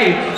life.